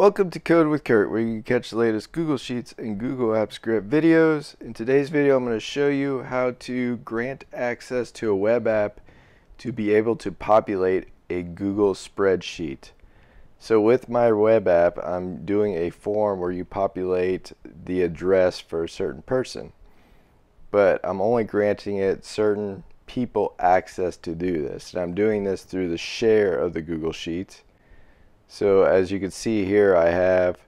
Welcome to Code with Curt, where you can catch the latest Google Sheets and Google Apps Script videos. In today's video, I'm going to show you how to grant access to a web app to be able to populate a Google spreadsheet. So with my web app, I'm doing a form where you populate the address for a certain person. But I'm only granting it certain people access to do this. And I'm doing this through the share of the Google Sheets. So as you can see here, I have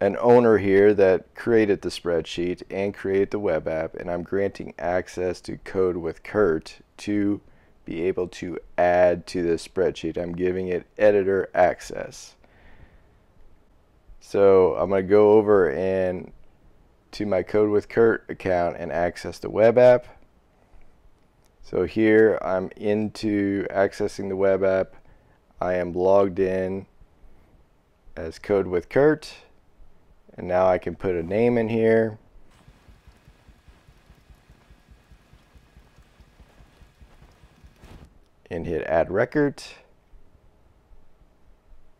an owner here that created the spreadsheet and created the web app, and I'm granting access to Code with Curt to be able to add to this spreadsheet. I'm giving it editor access. So I'm going to go over and to my Code with Curt account and access the web app. So here I'm into accessing the web app I am logged in as Code with Curt and now I can put a name in here. And hit add record.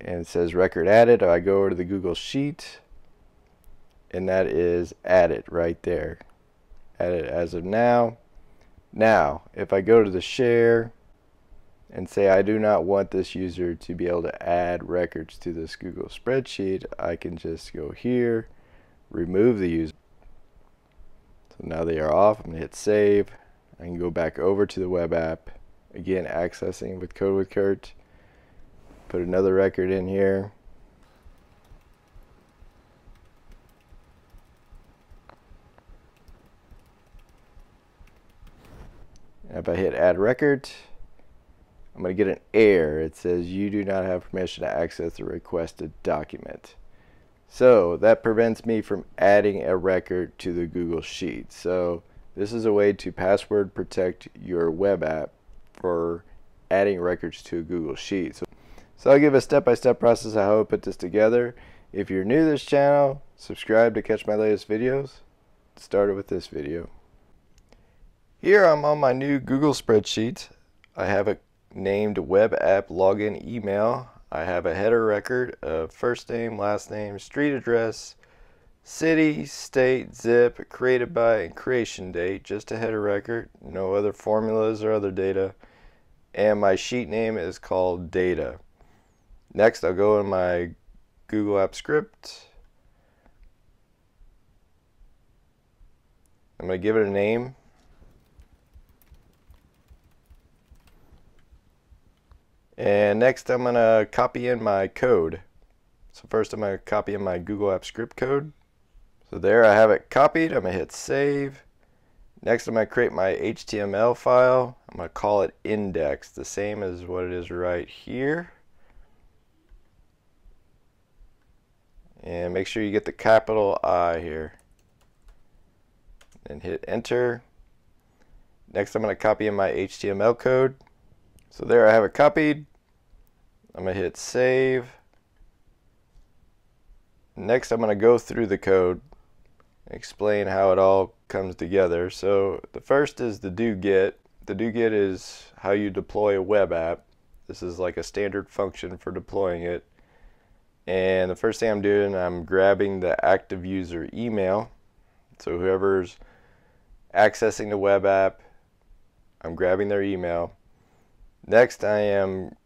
And it says record added. I go over to the Google Sheet and that is added right there. Added as of now. Now if I go to the share and say I do not want this user to be able to add records to this Google spreadsheet, I can just go here, remove the user. So now they are off. I'm to hit save. I can go back over to the web app, again accessing with Code with Curt, put another record in here. If I hit add record, I'm going to get an error. It says you do not have permission to access the requested document. So that prevents me from adding a record to the Google Sheet. So this is a way to password protect your web app for adding records to a Google Sheet. So, so I'll give a step-by-step -step process of how I put this together. If you're new to this channel, subscribe to catch my latest videos. Started with this video. Here I'm on my new Google spreadsheet. I have it named web app login email. I have a header record of first name, last name, street address, city, state, zip, created by, and creation date. Just a header record, no other formulas or other data. And my sheet name is called data. Next, I'll go in my Google App Script. I'm going to give it a name. And next I'm going to copy in my code. So first I'm going to copy in my Google Apps Script code. So there I have it copied. I'm going to hit save. Next I'm going to create my HTML file. I'm going to call it index, the same as what it is right here. And make sure you get the capital I here. And hit enter. Next I'm going to copy in my HTML code. So there I have it copied. I'm going to hit save. Next I'm going to go through the code explain how it all comes together. So the first is the do get. The do get is how you deploy a web app. This is like a standard function for deploying it. And the first thing I'm doing, I'm grabbing the active user email. So whoever's accessing the web app, I'm grabbing their email. Next, I am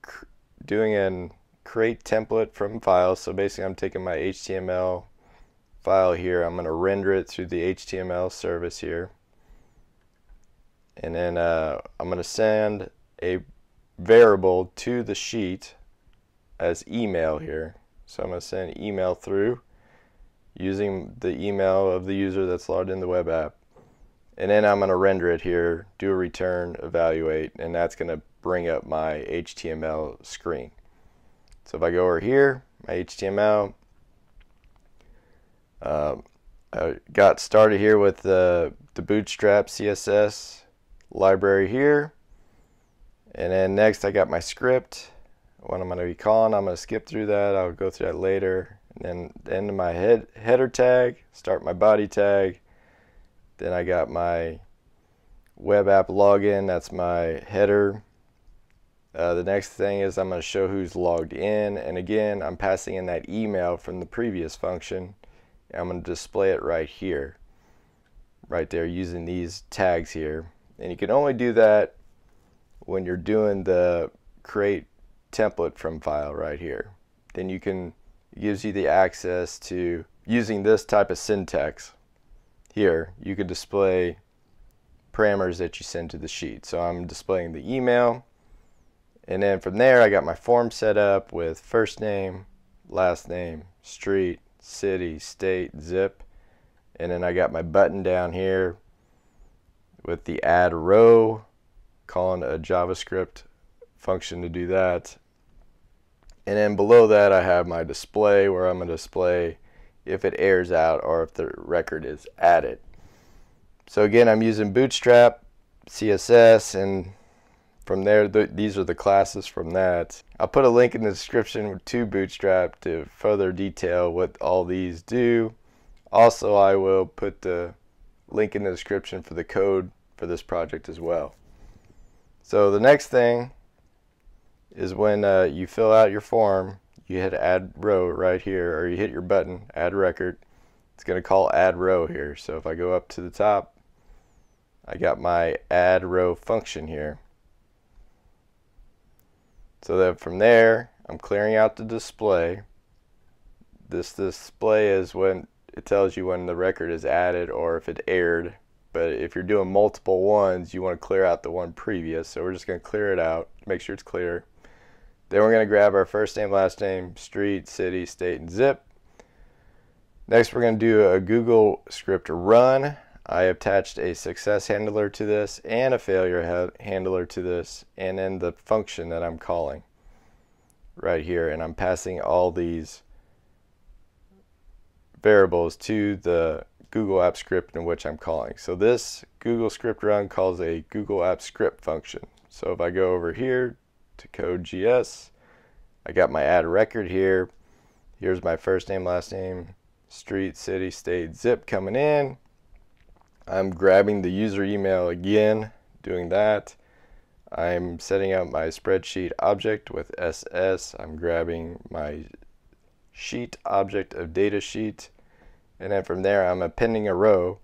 doing an create template from files. So basically, I'm taking my HTML file here. I'm going to render it through the HTML service here. And then uh, I'm going to send a variable to the sheet as email here. So I'm going to send email through using the email of the user that's logged in the web app. And then I'm going to render it here, do a return, evaluate, and that's going to bring up my HTML screen. So if I go over here, my HTML, uh, I got started here with the, the Bootstrap CSS library here. And then next I got my script, what I'm going to be calling. I'm going to skip through that. I'll go through that later. And then the end my head, header tag, start my body tag. Then I got my web app login. That's my header Uh, the next thing is I'm going to show who's logged in. And again, I'm passing in that email from the previous function. I'm going to display it right here, right there using these tags here. And you can only do that when you're doing the create template from file right here. Then you can, gives you the access to using this type of syntax here, you could display parameters that you send to the sheet. So I'm displaying the email, and then from there I got my form set up with first name, last name, street, city, state, zip, and then I got my button down here with the add row, calling a JavaScript function to do that. And then below that I have my display where I'm going to display if it airs out or if the record is added. So again, I'm using Bootstrap, CSS, and from there, th these are the classes from that. I'll put a link in the description to Bootstrap to further detail what all these do. Also, I will put the link in the description for the code for this project as well. So the next thing is when uh, you fill out your form, you hit add row right here, or you hit your button, add record. It's going to call add row here. So if I go up to the top, I got my add row function here. So then from there, I'm clearing out the display. This display is when it tells you when the record is added or if it aired. But if you're doing multiple ones, you want to clear out the one previous. So we're just going to clear it out, make sure it's clear. Then we're going to grab our first name, last name, street, city, state, and zip. Next, we're going to do a Google script run. I attached a success handler to this and a failure ha handler to this, and then the function that I'm calling right here. And I'm passing all these variables to the Google App script in which I'm calling. So this Google script run calls a Google App script function. So if I go over here to code.gs. I got my add record here. Here's my first name, last name, street, city, state, zip coming in. I'm grabbing the user email again, doing that. I'm setting up my spreadsheet object with SS. I'm grabbing my sheet object of data sheet. And then from there, I'm appending a row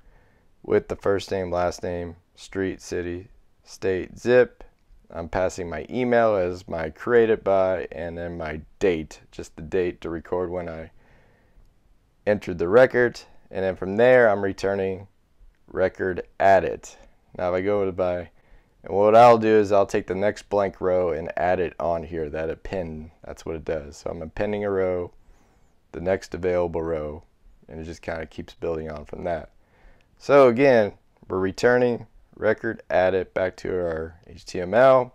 with the first name, last name, street, city, state, zip, I'm passing my email as my created by and then my date, just the date to record when I entered the record. And then from there, I'm returning record added. Now if I go to by, and what I'll do is I'll take the next blank row and add it on here, that append, that's what it does. So I'm appending a row, the next available row, and it just kind of keeps building on from that. So again, we're returning record, add it back to our HTML.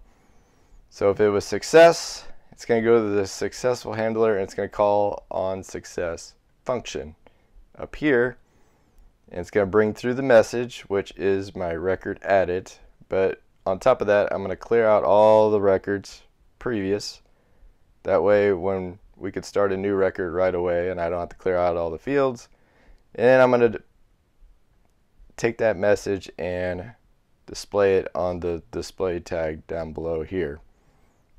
So if it was success, it's going to go to the successful handler and it's going to call on success function up here. And it's going to bring through the message, which is my record added. But on top of that, I'm going to clear out all the records previous. That way, when we could start a new record right away and I don't have to clear out all the fields. And I'm going to take that message and display it on the display tag down below here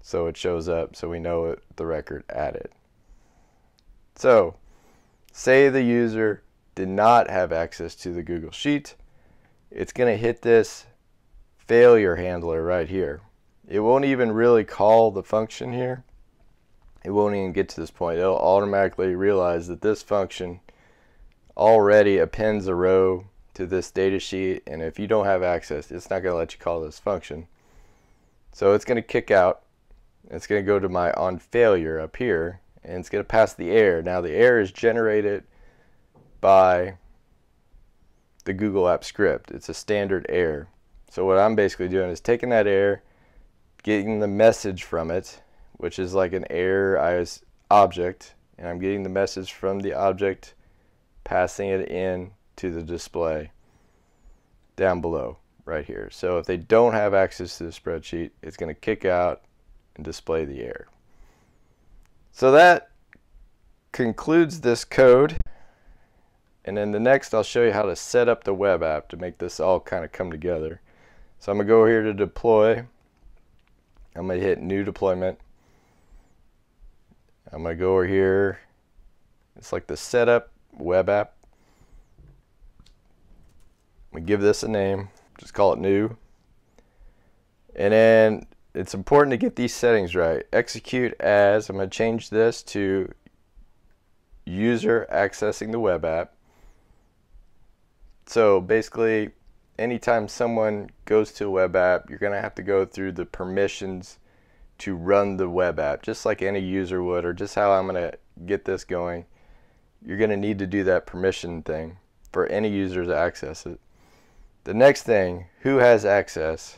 so it shows up so we know it, the record added. So say the user did not have access to the Google Sheet, it's going to hit this failure handler right here. It won't even really call the function here. It won't even get to this point. It'll automatically realize that this function already appends a row to this data sheet and if you don't have access it's not going to let you call this function. So it's going to kick out it's going to go to my on failure up here and it's going to pass the error. Now the error is generated by the Google app script. It's a standard error. So what I'm basically doing is taking that error getting the message from it which is like an error as object and I'm getting the message from the object passing it in to the display down below right here. So if they don't have access to the spreadsheet, it's going to kick out and display the error. So that concludes this code. And then the next I'll show you how to set up the web app to make this all kind of come together. So I'm going to go here to deploy. I'm going to hit new deployment. I'm going to go over here. It's like the setup web app. We give this a name. Just call it new. And then it's important to get these settings right. Execute as, I'm going to change this to user accessing the web app. So basically, anytime someone goes to a web app, you're going to have to go through the permissions to run the web app, just like any user would, or just how I'm going to get this going. You're going to need to do that permission thing for any user to access it. The next thing, who has access?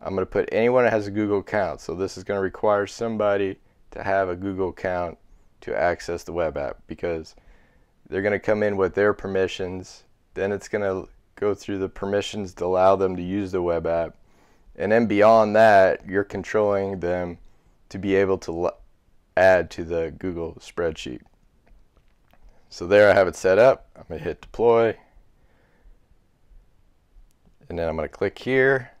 I'm going to put anyone that has a Google account. So this is going to require somebody to have a Google account to access the web app because they're going to come in with their permissions. Then it's going to go through the permissions to allow them to use the web app. And then beyond that, you're controlling them to be able to add to the Google spreadsheet. So there I have it set up. I'm going to hit deploy. And then I'm going to click here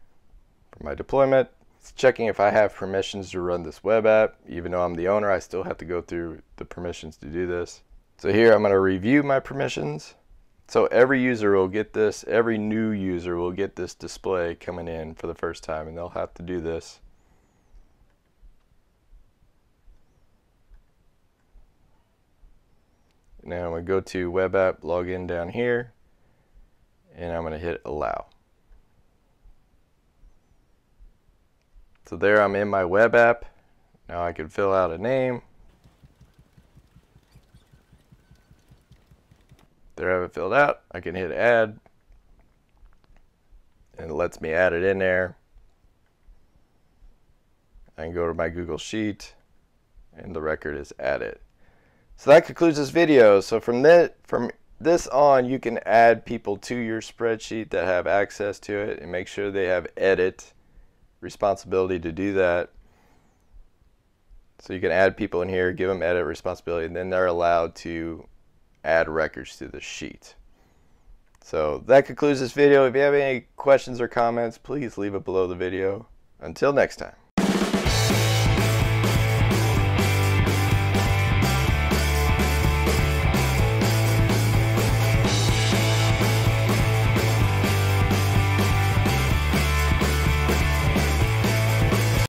for my deployment. It's checking if I have permissions to run this web app. Even though I'm the owner, I still have to go through the permissions to do this. So here I'm going to review my permissions. So every user will get this, every new user will get this display coming in for the first time and they'll have to do this. Now I'm going to go to web app login down here and I'm going to hit allow. So there I'm in my web app. Now I can fill out a name. There I have it filled out. I can hit add. And it lets me add it in there. I can go to my Google Sheet and the record is added. So that concludes this video. So from from this on, you can add people to your spreadsheet that have access to it and make sure they have edit responsibility to do that. So you can add people in here, give them edit responsibility, and then they're allowed to add records to the sheet. So that concludes this video. If you have any questions or comments, please leave it below the video. Until next time.